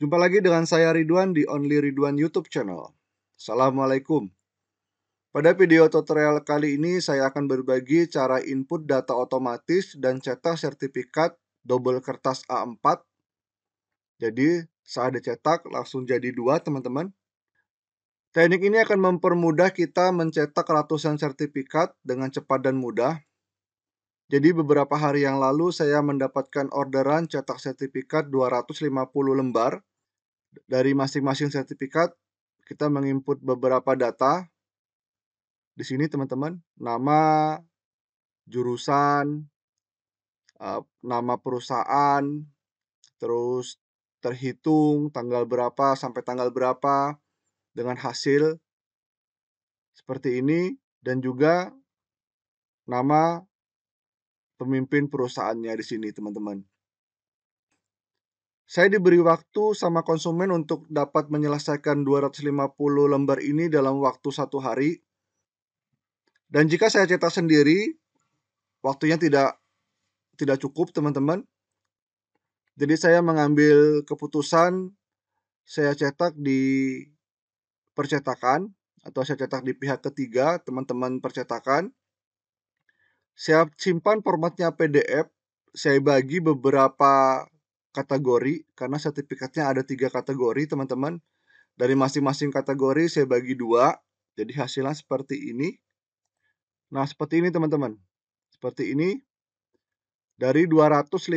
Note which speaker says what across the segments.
Speaker 1: Jumpa lagi dengan saya Ridwan di Only Ridwan YouTube channel. Assalamualaikum. Pada video tutorial kali ini saya akan berbagi cara input data otomatis dan cetak sertifikat double kertas A4. Jadi saat dicetak langsung jadi dua teman-teman. Teknik ini akan mempermudah kita mencetak ratusan sertifikat dengan cepat dan mudah. Jadi beberapa hari yang lalu saya mendapatkan orderan cetak sertifikat 250 lembar dari masing-masing sertifikat kita menginput beberapa data. Di sini teman-teman, nama, jurusan, uh, nama perusahaan, terus terhitung tanggal berapa sampai tanggal berapa dengan hasil seperti ini dan juga nama pemimpin perusahaannya di sini teman-teman. Saya diberi waktu sama konsumen untuk dapat menyelesaikan 250 lembar ini dalam waktu satu hari. Dan jika saya cetak sendiri, waktunya tidak tidak cukup, teman-teman. Jadi saya mengambil keputusan saya cetak di percetakan atau saya cetak di pihak ketiga, teman-teman percetakan. Saya simpan formatnya PDF, saya bagi beberapa kategori karena sertifikatnya ada tiga kategori teman-teman. Dari masing-masing kategori saya bagi dua. Jadi hasilnya seperti ini. Nah seperti ini teman-teman. Seperti ini. Dari 250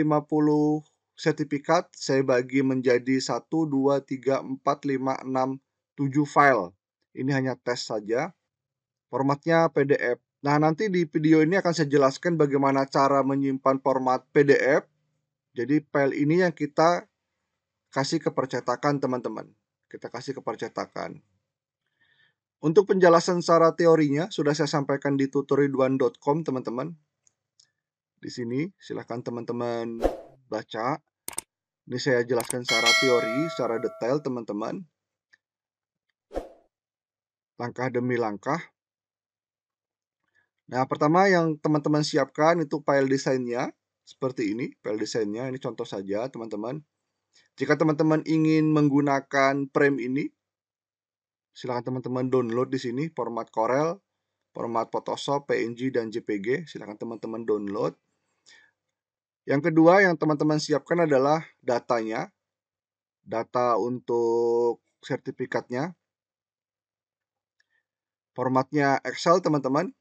Speaker 1: sertifikat saya bagi menjadi 1 2 3 4 5 6 7 file. Ini hanya tes saja. Formatnya PDF nah nanti di video ini akan saya jelaskan bagaimana cara menyimpan format PDF jadi file ini yang kita kasih ke percetakan teman-teman. Kita kasih ke percetakan. Untuk penjelasan secara teorinya sudah saya sampaikan di tutorial.com teman-teman. Di sini silahkan teman-teman baca. Ini saya jelaskan secara teori, secara detail teman-teman. Langkah demi langkah. Nah, pertama yang teman-teman siapkan itu file desainnya seperti ini file desainnya. Ini contoh saja teman-teman. Jika teman-teman ingin menggunakan frame ini silahkan teman-teman download di sini format Corel format Photoshop PNG dan JPG silahkan teman-teman download. Yang kedua yang teman-teman siapkan adalah datanya. Data untuk sertifikatnya. Formatnya Excel teman-teman.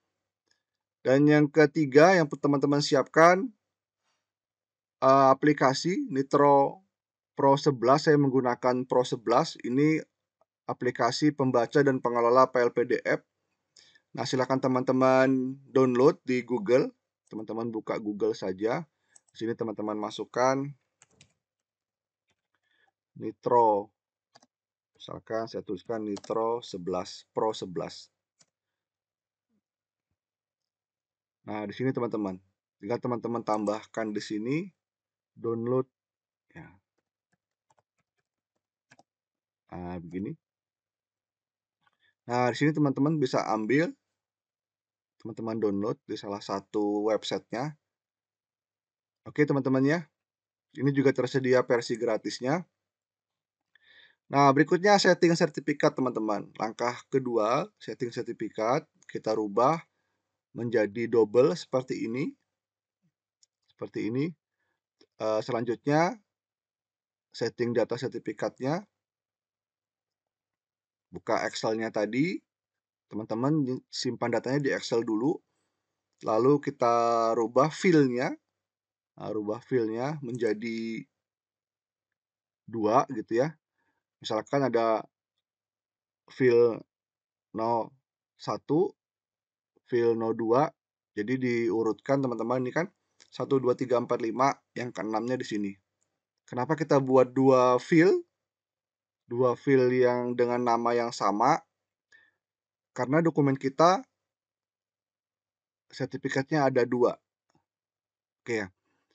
Speaker 1: Dan yang ketiga yang teman-teman siapkan uh, aplikasi Nitro Pro 11 saya menggunakan Pro 11 ini aplikasi pembaca dan pengelola file PDF. Nah, silakan teman-teman download di Google. Teman-teman buka Google saja. Di sini teman-teman masukkan Nitro. Misalkan saya tuliskan Nitro 11 Pro 11. Nah, di sini teman-teman. Tinggal teman-teman tambahkan di sini download ya. Nah, begini. Nah, di sini teman-teman bisa ambil teman-teman download di salah satu websitenya. Oke, teman-teman ya. Ini juga tersedia versi gratisnya. Nah, berikutnya setting sertifikat, teman-teman. Langkah kedua, setting sertifikat. Kita rubah menjadi double seperti ini. Seperti ini. Uh, selanjutnya setting data sertifikatnya. Buka Excel-nya tadi. Teman-teman simpan datanya di Excel dulu. Lalu kita rubah filenya. Nah, rubah filenya menjadi dua gitu ya. Misalkan ada fil 01 fil 02 jadi diurutkan teman-teman ini kan 1, 2, 3, 4, 5 yang keenamnya di sini. Kenapa kita buat dua field? Dua field yang dengan nama yang sama. Karena dokumen kita sertifikatnya ada dua. Oke ya.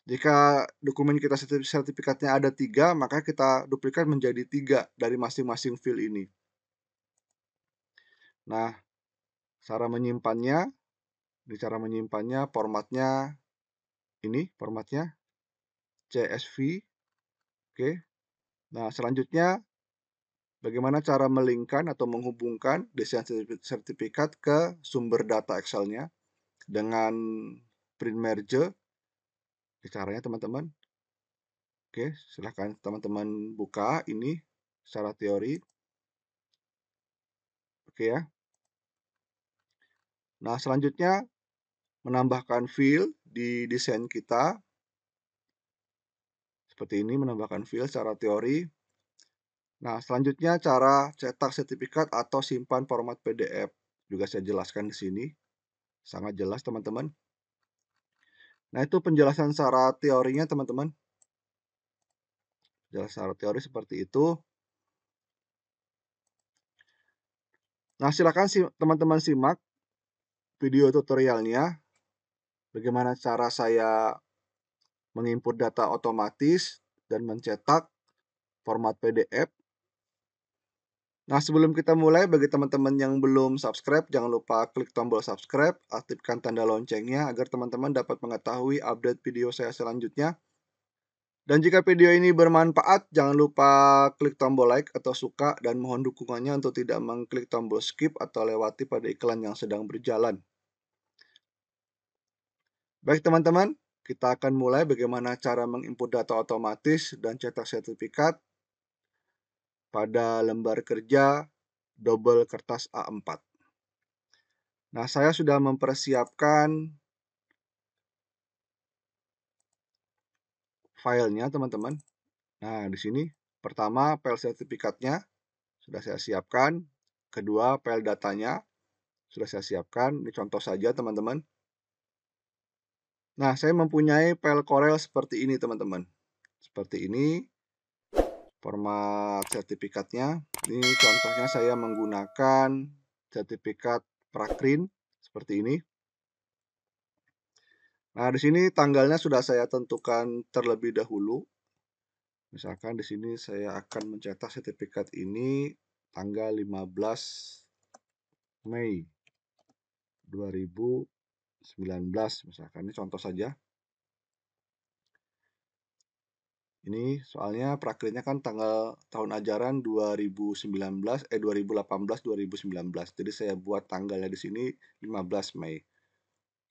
Speaker 1: Jika dokumen kita sertifikatnya ada tiga, maka kita duplikat menjadi tiga dari masing-masing field ini. Nah, cara menyimpannya, di cara menyimpannya, formatnya ini formatnya CSV oke Nah, selanjutnya bagaimana cara melingkan atau menghubungkan desain sertifikat ke sumber data Excel-nya dengan print merge. Caranya teman-teman. Oke, silahkan teman-teman buka ini secara teori. Oke ya. Nah, selanjutnya menambahkan field di desain kita. Seperti ini menambahkan field secara teori. Nah, selanjutnya cara cetak sertifikat atau simpan format PDF. Juga saya jelaskan di sini. Sangat jelas, teman-teman. Nah, itu penjelasan secara teorinya, teman-teman. Penjelasan secara teori seperti itu. Nah, silakan teman-teman simak video tutorialnya. Bagaimana cara saya menginput data otomatis dan mencetak format PDF. Nah, sebelum kita mulai, bagi teman-teman yang belum subscribe, jangan lupa klik tombol subscribe, aktifkan tanda loncengnya agar teman-teman dapat mengetahui update video saya selanjutnya. Dan jika video ini bermanfaat, jangan lupa klik tombol like atau suka dan mohon dukungannya untuk tidak mengklik tombol skip atau lewati pada iklan yang sedang berjalan. Baik teman-teman, kita akan mulai bagaimana cara menginput data otomatis dan cetak sertifikat pada lembar kerja double kertas A4. Nah, saya sudah mempersiapkan filenya teman-teman. Nah, di sini pertama file sertifikatnya sudah saya siapkan, kedua file datanya sudah saya siapkan. Ini contoh saja teman-teman. Nah, saya mempunyai file Corel seperti ini teman-teman. Seperti ini format sertifikatnya. Ini contohnya saya menggunakan sertifikat Prakrin seperti ini. Nah, di sini tanggalnya sudah saya tentukan terlebih dahulu. Misalkan di sini saya akan mencetak sertifikat ini tanggal 15 Mei 2019 misalkan ini contoh saja. Ini soalnya prakritnya kan tanggal tahun ajaran 2019 eh 2018 2019. Jadi saya buat tanggalnya di sini 15 Mei.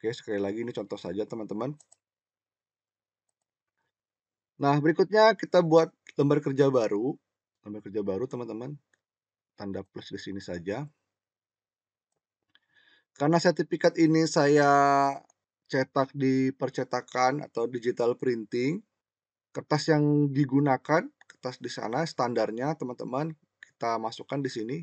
Speaker 1: Oke, sekali lagi ini contoh saja teman-teman. Nah, berikutnya kita buat lembar kerja baru. Lembar kerja baru teman-teman. Tanda plus di sini saja. Karena sertifikat ini saya cetak di percetakan atau digital printing, kertas yang digunakan, kertas di sana standarnya teman-teman, kita masukkan di sini.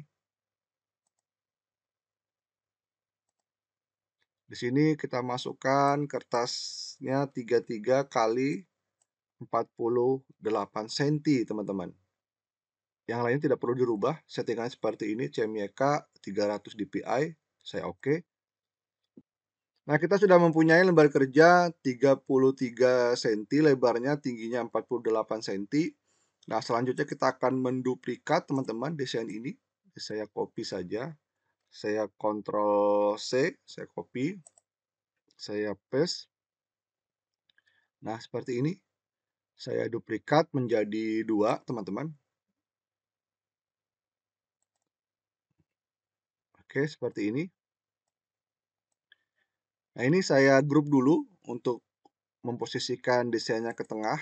Speaker 1: Di sini kita masukkan kertasnya 33 kali 48 cm, teman-teman. Yang lainnya tidak perlu dirubah, settingan seperti ini, CMYK 300 dpi, saya oke. Nah, kita sudah mempunyai lembar kerja 33 cm, lebarnya tingginya 48 cm. Nah, selanjutnya kita akan menduplikat teman-teman desain ini. Saya copy saja saya kontrol C, saya copy, saya paste. Nah, seperti ini. Saya duplikat menjadi dua, teman-teman. Oke, seperti ini. Nah, ini saya grup dulu untuk memposisikan desainnya ke tengah.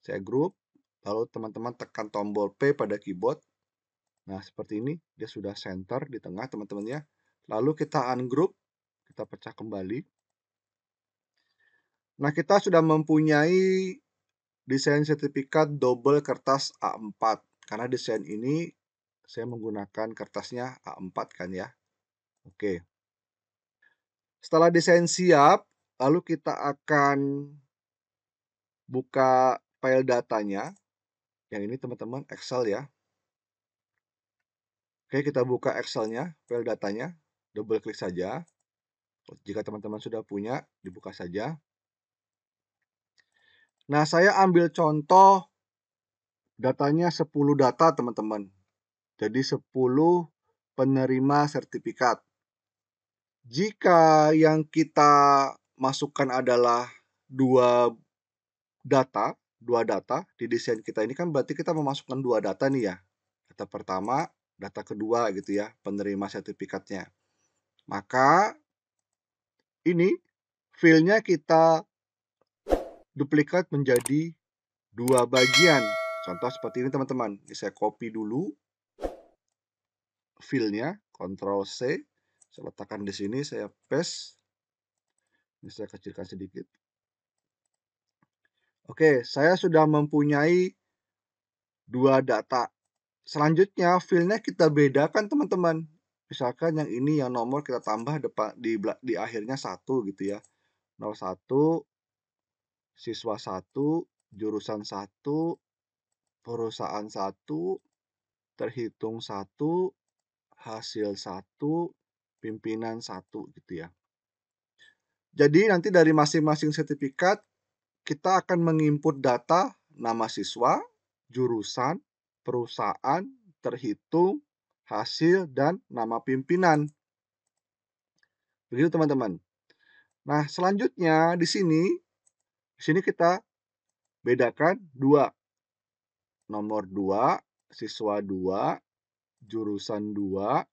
Speaker 1: Saya grup, lalu teman-teman tekan tombol P pada keyboard. Nah, seperti ini dia sudah center di tengah teman-teman ya. Lalu kita ungroup, kita pecah kembali. Nah, kita sudah mempunyai desain sertifikat double kertas A4. Karena desain ini saya menggunakan kertasnya A4 kan ya. Oke. Setelah desain siap, lalu kita akan buka file datanya. Yang ini teman-teman Excel ya. Oke, kita buka Excel-nya, file datanya, double klik saja. Jika teman-teman sudah punya, dibuka saja. Nah, saya ambil contoh datanya 10 data, teman-teman. Jadi 10 penerima sertifikat. Jika yang kita masukkan adalah dua data, dua data di desain kita ini kan berarti kita memasukkan dua data nih ya. Data pertama, data kedua gitu ya, penerima sertifikatnya. Maka ini filenya kita duplikat menjadi dua bagian. Contoh seperti ini teman-teman. Saya copy dulu filenya, Ctrl C, saya letakkan di sini, saya paste. Ini saya kecilkan sedikit. Oke, saya sudah mempunyai dua data. Selanjutnya, filenya kita bedakan teman-teman. Misalkan yang ini yang nomor kita tambah depan di di akhirnya satu gitu ya. 01 siswa 1 jurusan 1 perusahaan 1 terhitung 1 hasil 1 pimpinan 1 gitu ya. Jadi nanti dari masing-masing sertifikat kita akan menginput data nama siswa, jurusan, perusahaan, terhitung, hasil, dan nama pimpinan. Begitu teman-teman. Nah, selanjutnya di sini, di sini kita bedakan dua. Nomor dua, siswa dua, jurusan dua,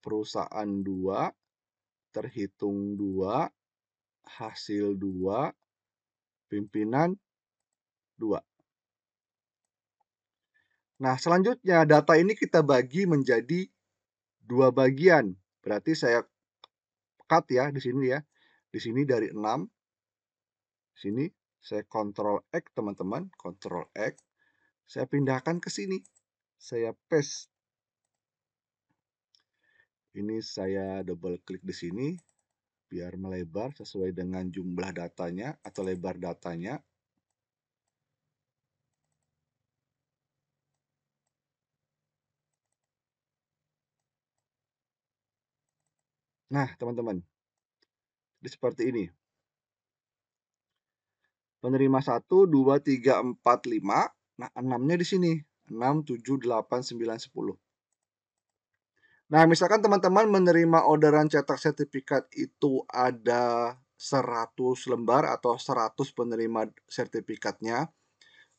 Speaker 1: perusahaan dua, terhitung dua, hasil dua, pimpinan dua. Nah, selanjutnya data ini kita bagi menjadi dua bagian. Berarti saya cut ya di sini ya. Di sini dari 6. Sini saya kontrol X teman-teman, kontrol X. Saya pindahkan ke sini. Saya paste. Ini saya double klik di sini biar melebar sesuai dengan jumlah datanya atau lebar datanya. Nah, teman-teman. Jadi seperti ini. Penerima 1, 2, 3, 4, 5. Nah, 6-nya di sini. 6, 7, 8, 9, 10. Nah, misalkan teman-teman menerima orderan cetak sertifikat itu ada 100 lembar atau 100 penerima sertifikatnya,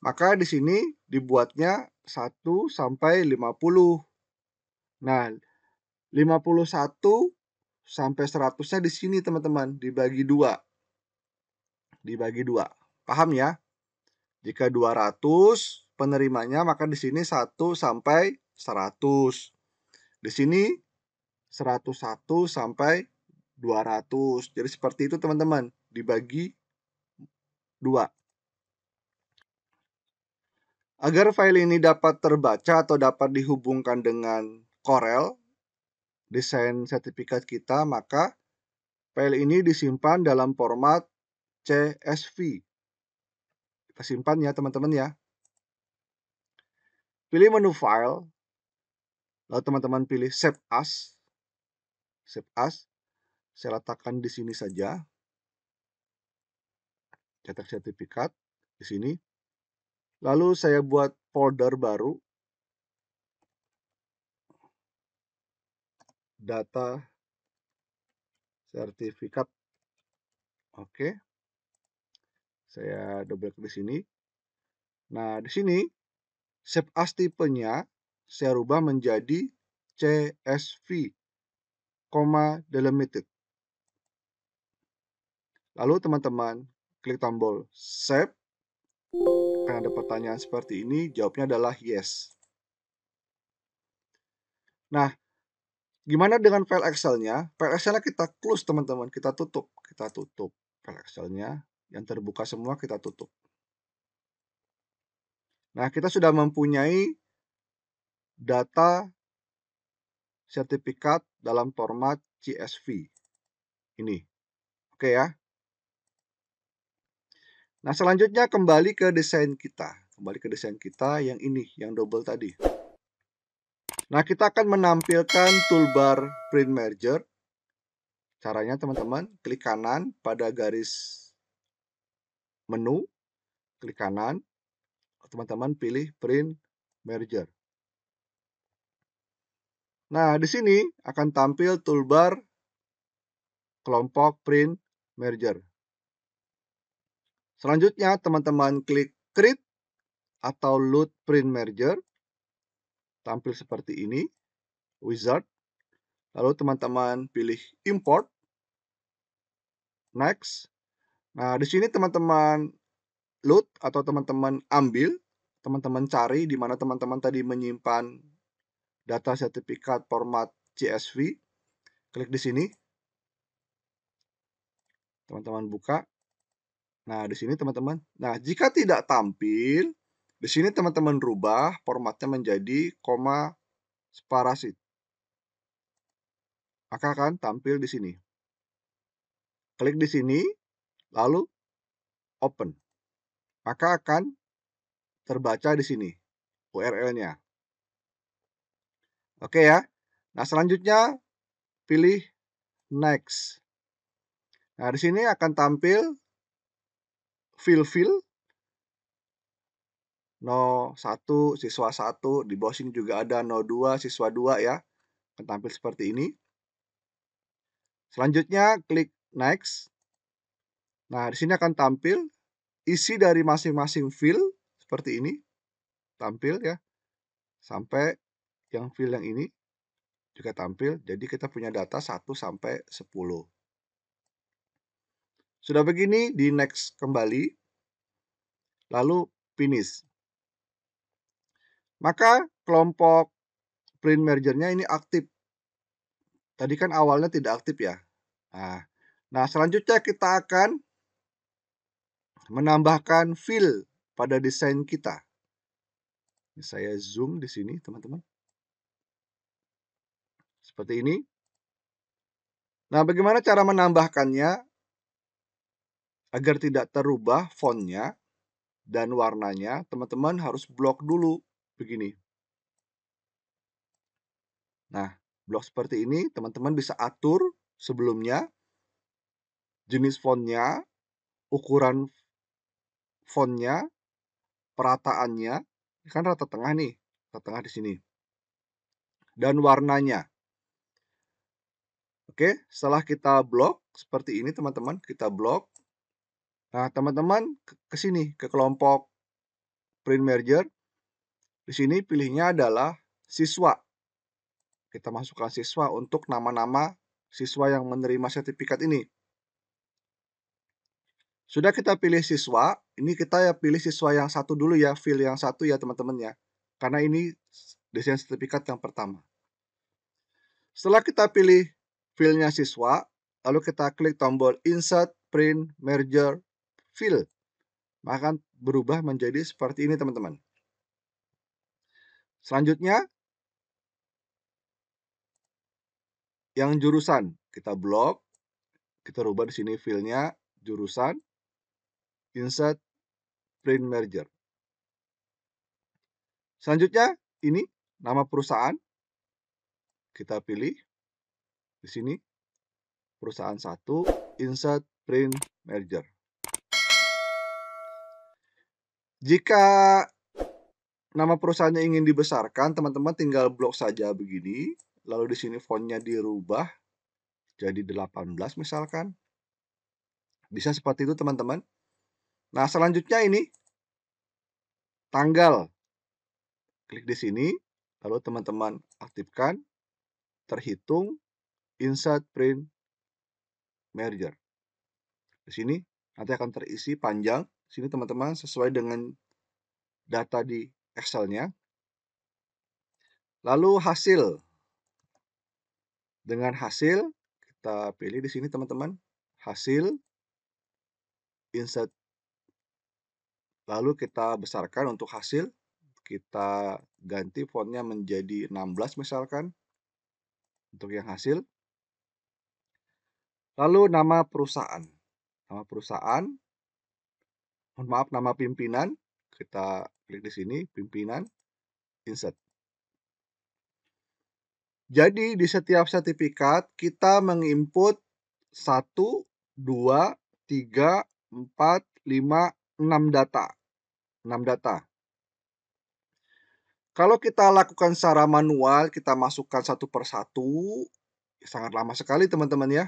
Speaker 1: maka di sini dibuatnya 1 sampai 50. Nah, 51 sampai 100-nya di sini teman-teman, dibagi dua. Dibagi dua. Paham ya? Jika 200 penerimanya, maka di sini 1 sampai 100. Di sini 101 sampai 200. Jadi seperti itu teman-teman, dibagi dua. Agar file ini dapat terbaca atau dapat dihubungkan dengan Corel, desain sertifikat kita, maka file ini disimpan dalam format CSV. Kita simpan ya teman-teman ya. Pilih menu file, lalu teman-teman pilih save as. Save as. Saya letakkan di sini saja. Cetak sertifikat di sini. Lalu saya buat folder baru data sertifikat. Oke. Saya double klik di sini. Nah, di sini save as tipenya saya rubah menjadi CSV, koma delimited. Lalu teman-teman klik tombol save. Akan ada pertanyaan seperti ini, jawabnya adalah yes. Nah, Gimana dengan file Excel-nya? File Excel-nya kita close teman-teman, kita tutup. Kita tutup file Excel-nya. Yang terbuka semua kita tutup. Nah, kita sudah mempunyai data sertifikat dalam format CSV. Ini. Oke ya. Nah, selanjutnya kembali ke desain kita. Kembali ke desain kita yang ini, yang double tadi. Nah, kita akan menampilkan toolbar print merger. Caranya teman-teman, klik kanan pada garis menu, klik kanan, teman-teman pilih print merger. Nah, di sini akan tampil toolbar kelompok print merger. Selanjutnya, teman-teman klik create atau load print merger. Tampil seperti ini wizard. Lalu teman-teman pilih import. Next. Nah di sini teman-teman load atau teman-teman ambil teman-teman cari di mana teman-teman tadi menyimpan data sertifikat format CSV klik di sini teman-teman buka nah di sini teman-teman nah jika tidak tampil di sini teman-teman rubah formatnya menjadi koma sparasit. Maka akan tampil di sini. Klik di sini, lalu open. Maka akan terbaca di sini URL-nya. Oke ya. Nah, selanjutnya pilih next. Nah, di sini akan tampil fill-fill No 1 siswa 1, di bawah juga ada No 2 siswa 2 ya. Akan tampil seperti ini. Selanjutnya klik next. Nah, di sini akan tampil isi dari masing-masing field seperti ini. Tampil ya. Sampai yang field yang ini juga tampil. Jadi kita punya data 1 sampai 10. Sudah begini, di next kembali. Lalu finish. Maka kelompok print mergernya ini aktif. Tadi kan awalnya tidak aktif ya. Nah, nah selanjutnya kita akan menambahkan fill pada desain kita. Saya zoom di sini, teman-teman. Seperti ini. Nah, bagaimana cara menambahkannya agar tidak terubah fontnya dan warnanya? Teman-teman harus blok dulu begini. Nah, blok seperti ini teman-teman bisa atur sebelumnya jenis fontnya, ukuran fontnya, perataannya, kan rata tengah nih, rata tengah di sini. Dan warnanya. Oke, setelah kita blok seperti ini teman-teman, kita blok. Nah, teman-teman ke sini ke kelompok print merger di sini pilihnya adalah siswa. Kita masukkan siswa untuk nama-nama siswa yang menerima sertifikat ini. Sudah kita pilih siswa, ini kita ya pilih siswa yang satu dulu ya, fill yang satu ya teman-teman ya. Karena ini desain sertifikat yang pertama. Setelah kita pilih fillnya siswa, lalu kita klik tombol Insert, Print, Merger, Fill. Maka berubah menjadi seperti ini teman-teman. Selanjutnya, yang jurusan kita blok, kita rubah di sini filenya jurusan, insert, print merger. Selanjutnya, ini nama perusahaan, kita pilih di sini perusahaan satu, insert, print, merger. Jika nama perusahaannya ingin dibesarkan, teman-teman tinggal blok saja begini. Lalu di sini fontnya dirubah jadi 18 misalkan. Bisa seperti itu teman-teman. Nah, selanjutnya ini tanggal. Klik di sini, lalu teman-teman aktifkan terhitung insert print merger. Di sini nanti akan terisi panjang. Di sini teman-teman sesuai dengan data di Excel-nya. Lalu hasil. Dengan hasil, kita pilih di sini teman-teman. Hasil, insert. Lalu kita besarkan untuk hasil. Kita ganti fontnya menjadi 16 misalkan. Untuk yang hasil. Lalu nama perusahaan. Nama perusahaan. Mohon maaf, nama pimpinan. Kita klik di sini, pimpinan, insert. Jadi di setiap sertifikat kita menginput 1, 2, 3, 4, 5, 6 data. 6 data. Kalau kita lakukan secara manual, kita masukkan satu per satu, sangat lama sekali teman-teman ya.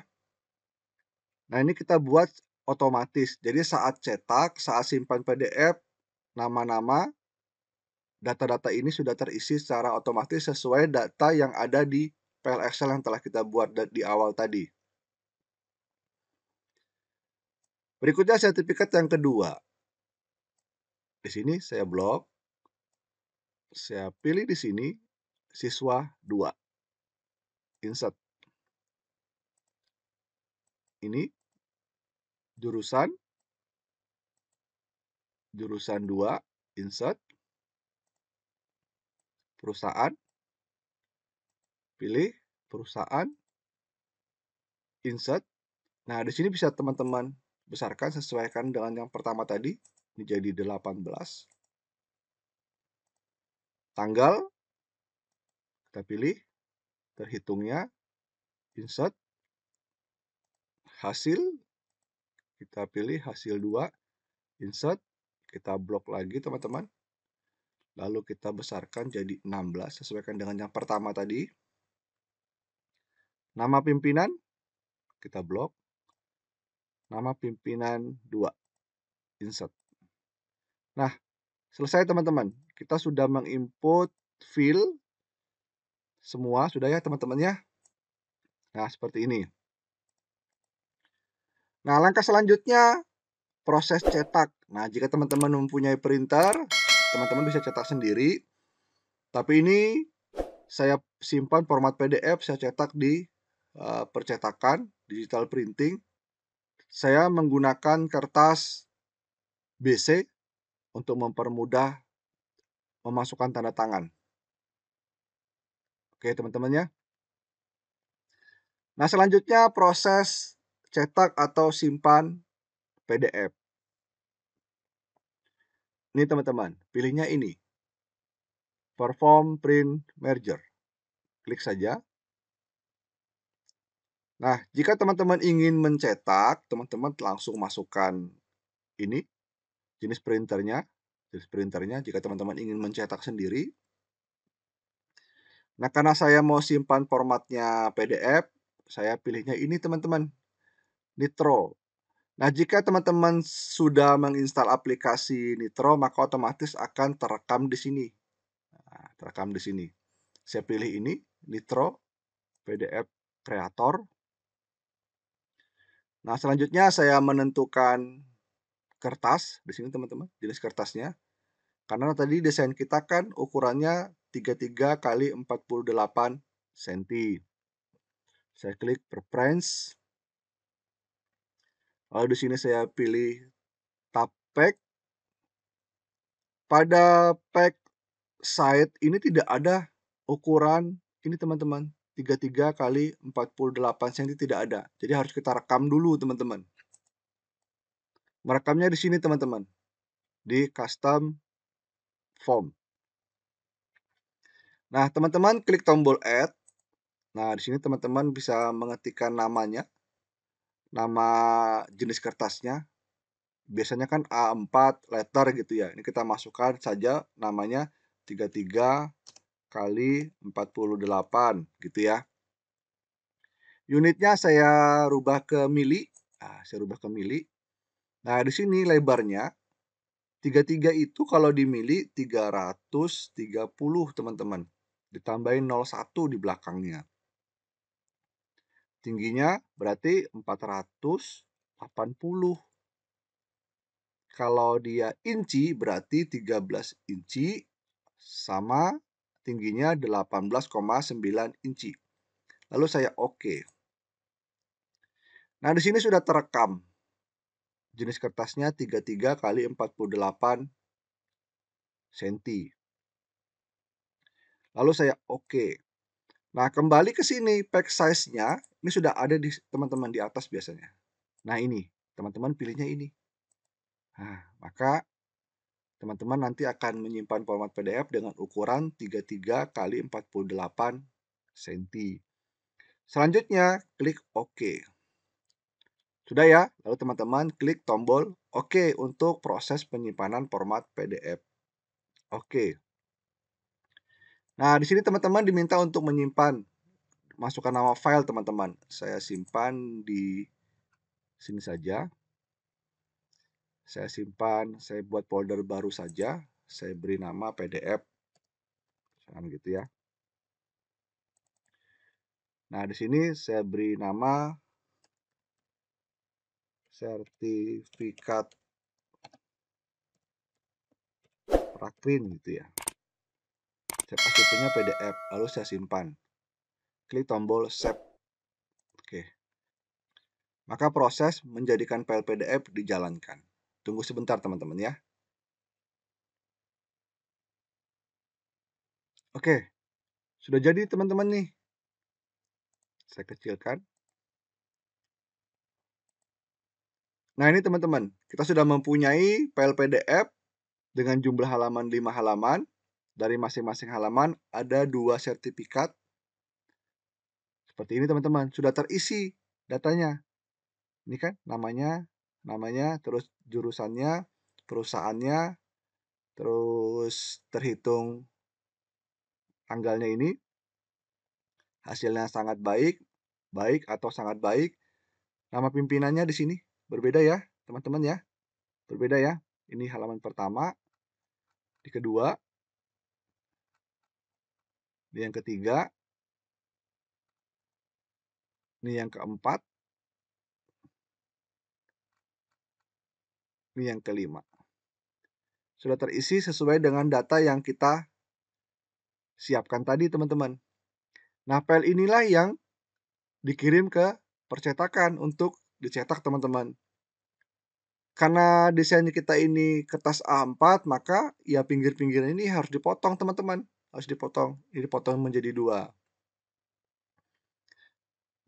Speaker 1: Nah ini kita buat otomatis. Jadi saat cetak, saat simpan PDF, nama-nama data-data ini sudah terisi secara otomatis sesuai data yang ada di file Excel yang telah kita buat di awal tadi. Berikutnya sertifikat yang kedua. Di sini saya blok. Saya pilih di sini siswa 2. Insert. Ini jurusan? Jurusan 2, insert, perusahaan, pilih perusahaan, insert. Nah, di sini bisa teman-teman besarkan sesuaikan dengan yang pertama tadi, ini jadi 18. Tanggal, kita pilih, terhitungnya, insert, hasil, kita pilih hasil 2, insert, kita blok lagi teman-teman. Lalu kita besarkan jadi 16 sesuaikan dengan yang pertama tadi. Nama pimpinan kita blok. Nama pimpinan 2 insert. Nah, selesai teman-teman. Kita sudah menginput fill semua sudah ya teman-teman ya. Nah, seperti ini. Nah, langkah selanjutnya proses cetak. Nah, jika teman-teman mempunyai printer, teman-teman bisa cetak sendiri. Tapi ini saya simpan format PDF, saya cetak di uh, percetakan, digital printing. Saya menggunakan kertas BC untuk mempermudah memasukkan tanda tangan. Oke, teman-teman ya. Nah, selanjutnya proses cetak atau simpan PDF. Ini teman-teman, pilihnya ini. Perform Print Merger. Klik saja. Nah, jika teman-teman ingin mencetak, teman-teman langsung masukkan ini, jenis printernya, jenis printernya, jika teman-teman ingin mencetak sendiri. Nah, karena saya mau simpan formatnya PDF, saya pilihnya ini teman-teman, Nitro. Nah, jika teman-teman sudah menginstal aplikasi Nitro, maka otomatis akan terekam di sini. Nah, terekam di sini. Saya pilih ini, Nitro PDF Creator. Nah, selanjutnya saya menentukan kertas di sini teman-teman, jenis kertasnya. Karena tadi desain kita kan ukurannya 33 kali 48 cm. Saya klik preference Lalu di sini saya pilih tab pack. Pada pack side ini tidak ada ukuran ini teman-teman 33 kali 48 cm tidak ada. Jadi harus kita rekam dulu teman-teman. Merekamnya di sini teman-teman. Di custom form. Nah, teman-teman klik tombol add. Nah, di sini teman-teman bisa mengetikkan namanya nama jenis kertasnya biasanya kan A4 letter gitu ya. Ini kita masukkan saja namanya 33 kali 48 gitu ya. Unitnya saya rubah ke mili. Nah, saya rubah ke mili. Nah, di sini lebarnya 33 itu kalau di mili 330 teman-teman. Ditambahin 01 di belakangnya. Tingginya berarti 480. Kalau dia inci berarti 13 inci sama tingginya 18,9 inci. Lalu saya oke. Okay. Nah, di sini sudah terekam. Jenis kertasnya 33 kali 48 cm. Lalu saya oke. Okay. Nah, kembali ke sini pack size-nya ini sudah ada di teman-teman di atas biasanya. Nah, ini, teman-teman pilihnya ini. Nah, maka teman-teman nanti akan menyimpan format PDF dengan ukuran 33 kali 48 cm. Selanjutnya, klik OK. Sudah ya, lalu teman-teman klik tombol OK untuk proses penyimpanan format PDF. Oke. Nah, di sini teman-teman diminta untuk menyimpan masukkan nama file teman-teman. Saya simpan di sini saja. Saya simpan, saya buat folder baru saja. Saya beri nama PDF. Jangan gitu ya. Nah, di sini saya beri nama sertifikat prakrin gitu ya. Saya nya PDF, lalu saya simpan. Klik tombol save. Oke. Maka proses menjadikan file PDF dijalankan. Tunggu sebentar teman-teman ya. Oke, sudah jadi teman-teman nih. Saya kecilkan. Nah ini teman-teman, kita sudah mempunyai file PDF dengan jumlah halaman 5 halaman. Dari masing-masing halaman ada dua sertifikat. Seperti ini teman-teman, sudah terisi datanya. Ini kan namanya, namanya, terus jurusannya, perusahaannya, terus terhitung tanggalnya ini. Hasilnya sangat baik, baik atau sangat baik. Nama pimpinannya di sini berbeda ya, teman-teman ya. Berbeda ya. Ini halaman pertama. Di kedua. Di yang ketiga. Ini yang keempat. Ini yang kelima. Sudah terisi sesuai dengan data yang kita siapkan tadi, teman-teman. Nah, file inilah yang dikirim ke percetakan untuk dicetak, teman-teman karena desain kita ini kertas A4, maka ya pinggir-pinggir ini harus dipotong teman-teman. Harus dipotong, dipotong menjadi dua.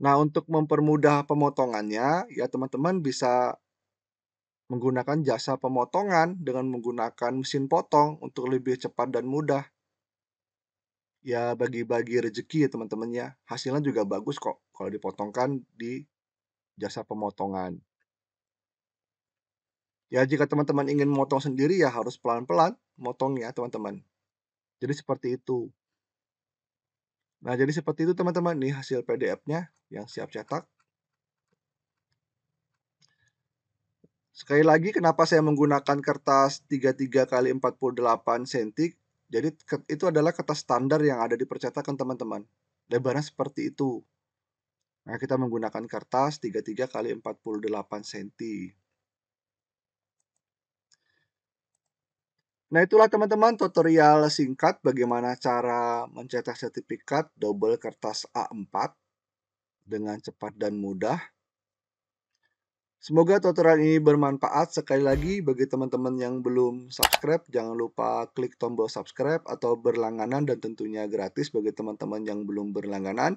Speaker 1: Nah untuk mempermudah pemotongannya, ya teman-teman bisa menggunakan jasa pemotongan dengan menggunakan mesin potong untuk lebih cepat dan mudah. Ya bagi-bagi rezeki ya teman-teman ya. Hasilnya juga bagus kok kalau dipotongkan di jasa pemotongan. Ya jika teman-teman ingin memotong sendiri ya harus pelan-pelan motong ya teman-teman. Jadi seperti itu. Nah jadi seperti itu teman-teman nih hasil PDF-nya yang siap cetak. Sekali lagi kenapa saya menggunakan kertas 33 kali 48 cm. Jadi itu adalah kertas standar yang ada di percetakan teman-teman. Lebarnya seperti itu. Nah, kita menggunakan kertas 33 kali 48 cm. Nah itulah teman-teman tutorial singkat bagaimana cara mencetak sertifikat double kertas A4 dengan cepat dan mudah. Semoga tutorial ini bermanfaat. Sekali lagi bagi teman-teman yang belum subscribe, jangan lupa klik tombol subscribe atau berlangganan dan tentunya gratis bagi teman-teman yang belum berlangganan.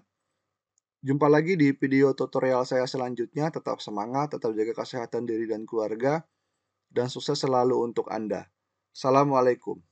Speaker 1: Jumpa lagi di video tutorial saya selanjutnya. Tetap semangat, tetap jaga kesehatan diri dan keluarga, dan sukses selalu untuk Anda. Assalamualaikum.